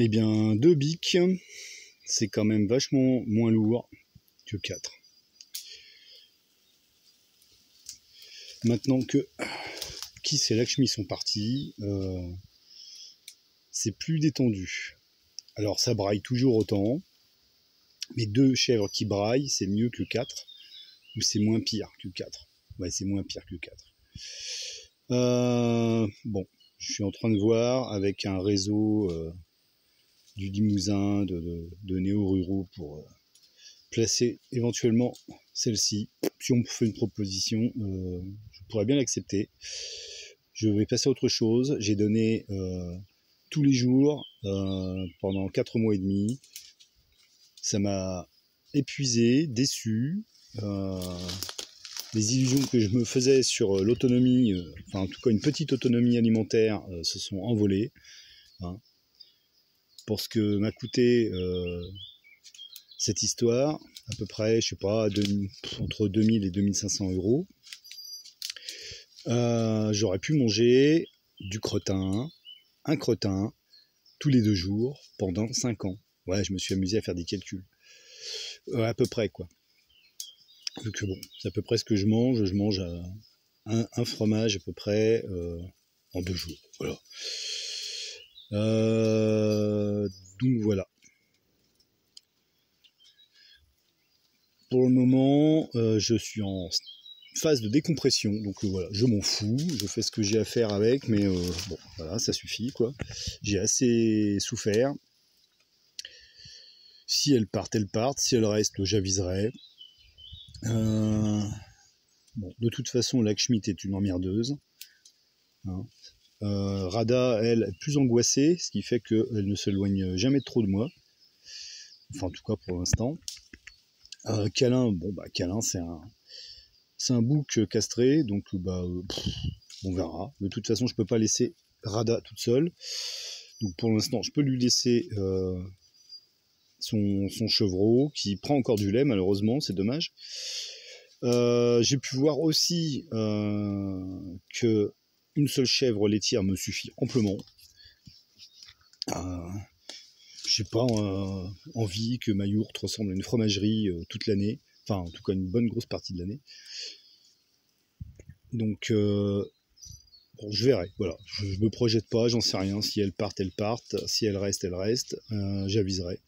Eh bien, deux bics, c'est quand même vachement moins lourd que 4. Maintenant que qui et Lakshmi sont partis, euh, c'est plus détendu. Alors ça braille toujours autant, mais deux chèvres qui braillent, c'est mieux que 4, ou c'est moins pire que 4. Ouais, c'est moins pire que 4. Euh, bon, je suis en train de voir avec un réseau euh, du Limousin, de, néo-ruraux pour euh, placer éventuellement celle-ci. Si on me fait une proposition, je pourrais bien l'accepter. Je vais passer à autre chose. J'ai donné tous les jours pendant 4 mois et demi. Ça m'a épuisé, déçu les illusions que je me faisais sur euh, l'autonomie, euh, enfin en tout cas une petite autonomie alimentaire, euh, se sont envolées. Hein. Pour ce que m'a coûté cette histoire, à peu près, je sais pas, entre 2000 et 2500 euros. J'aurais pu manger du cretin, un cretin, tous les deux jours pendant 5 ans. Ouais, je me suis amusé à faire des calculs. à peu près, quoi. Donc bon, c'est à peu près ce que je mange. Je mange un, fromage à peu près euh, en deux jours. Voilà. Euh, donc voilà. Pour le euh, je suis en phase de décompression. Donc voilà, je m'en fous. Je fais ce que j'ai à faire avec, mais bon, voilà, ça suffit quoi. J'ai assez souffert. Si elles partent, elles partent. Si elles restent, j'aviserai. Euh, bon, de toute façon, Lakshmi est une emmerdeuse. Hein. Euh, Rada, elle, est plus angoissée, ce qui fait qu'elle ne s'éloigne jamais trop de moi. Enfin, en tout cas pour l'instant. Euh, Câlin, bon, bah, c'est un, c'est un bouc castré, donc bah, on verra. De toute façon, je peux pas laisser Rada toute seule. Donc pour l'instant, je peux lui laisser son, chevreau, qui prend encore du lait, malheureusement, c'est dommage. Euh, j'ai pu voir aussi euh, que une seule chèvre laitière me suffit amplement. Euh, j'ai pas euh, envie que ma yourte ressemble à une fromagerie toute l'année, enfin en tout cas une bonne grosse partie de l'année. Donc bon, je verrai, voilà. Je, me projette pas, j'en sais rien. Si elles partent, elles partent. Si elles restent, elles restent. J'aviserai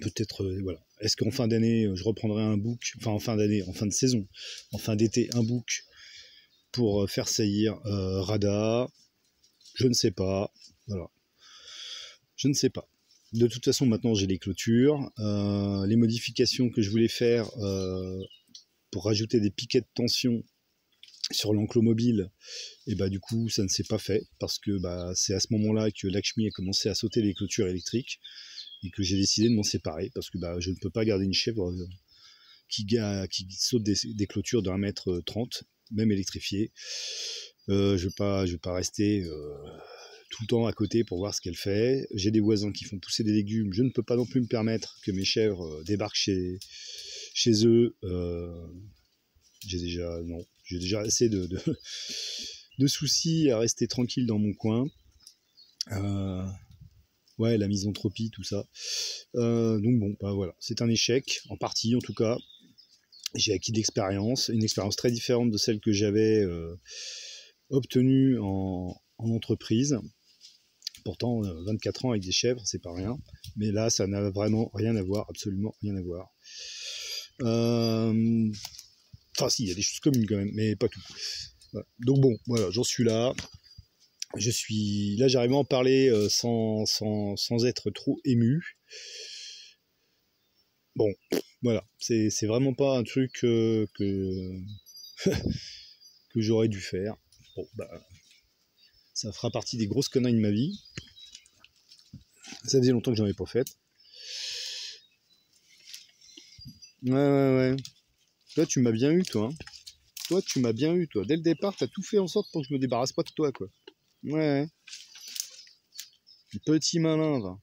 peut-être euh, voilà. Est-ce qu'en fin d'année euh, je reprendrai un book, enfin en fin d'année, en fin de saison, en fin d'été, un book pour euh, faire saillir Rada? Je ne sais pas. Voilà. Je ne sais pas. De toute façon, maintenant j'ai les clôtures. les modifications que je voulais faire pour rajouter des piquets de tension sur l'enclos mobile, et bah du coup ça ne s'est pas fait parce que bah, c'est à ce moment-là que Lakshmi a commencé à sauter les clôtures électriques et que j'ai décidé de m'en séparer parce que bah, je ne peux pas garder une chèvre euh, qui, saute des, clôtures mètre trente, même électrifiée. Euh, je ne vais, pas, rester euh, tout le temps à côté pour voir ce qu'elle fait. J'ai des voisins qui font pousser des légumes. Je ne peux pas non plus me permettre que mes chèvres débarquent chez, chez eux. j'ai déjà, non, j'ai déjà assez de, de, soucis à rester tranquille dans mon coin. Euh, ouais, la misanthropie, tout ça. Euh, donc bon, bah voilà, c'est un échec, en partie en tout cas. J'ai acquis de l'expérience, une expérience très différente de celle que j'avais euh, obtenue en, entreprise. Pourtant, 24 euh, ans avec des chèvres, c'est pas rien. Mais là, ça n'a vraiment rien à voir, absolument rien à voir. Enfin, si, il y a des choses communes quand même, mais pas tout. Donc bon, voilà, j'en suis là je suis là j'arrive à en parler euh, sans, sans, sans, être trop ému bon voilà c'est vraiment pas un truc euh, que que j'aurais dû faire bon bah ça fera partie des grosses conneries de ma vie ça faisait longtemps que j'en avais pas fait ouais ouais ouais toi tu m'as bien eu toi hein. toi tu m'as bien eu toi dès le départ t'as tout fait en sorte pour que je me débarrasse pas de toi quoi Ouais. Petit malin, va.